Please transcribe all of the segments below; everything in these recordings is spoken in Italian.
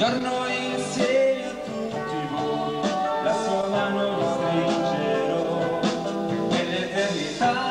giorno insieme a tutti voi la sola non stringerò. Nell'eternità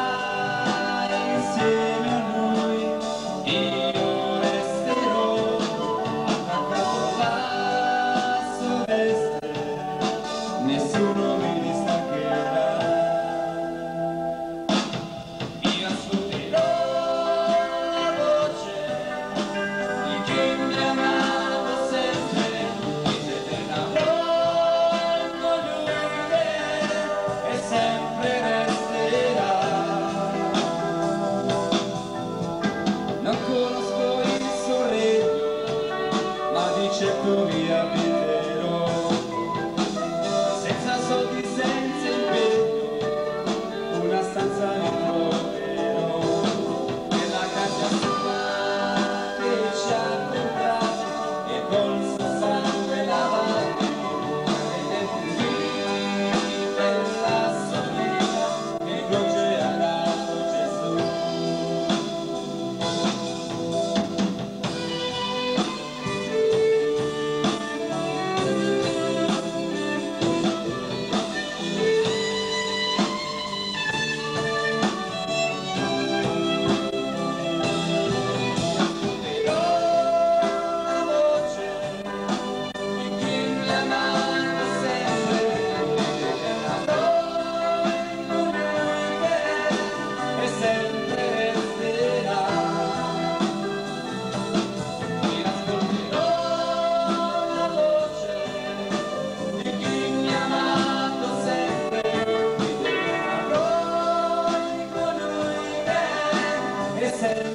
say